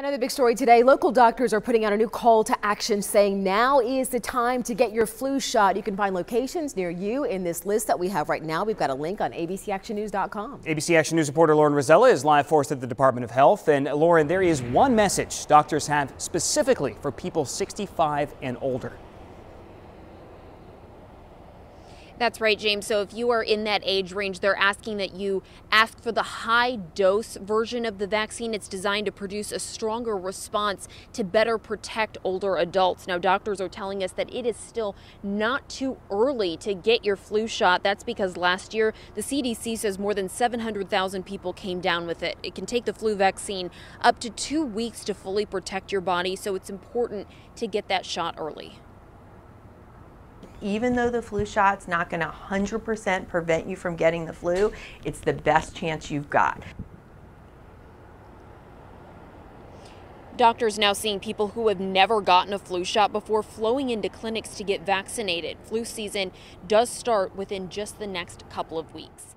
Another big story today. Local doctors are putting out a new call to action saying now is the time to get your flu shot. You can find locations near you in this list that we have right now. We've got a link on abcactionnews.com. ABC Action News reporter Lauren Rosella is live for us at the Department of Health. And Lauren, there is one message doctors have specifically for people 65 and older. That's right, James. So if you are in that age range, they're asking that you ask for the high dose version of the vaccine. It's designed to produce a stronger response to better protect older adults. Now, doctors are telling us that it is still not too early to get your flu shot. That's because last year, the CDC says more than 700,000 people came down with it. It can take the flu vaccine up to two weeks to fully protect your body, so it's important to get that shot early even though the flu shot's not going to 100% prevent you from getting the flu, it's the best chance you've got. Doctors now seeing people who have never gotten a flu shot before flowing into clinics to get vaccinated. Flu season does start within just the next couple of weeks.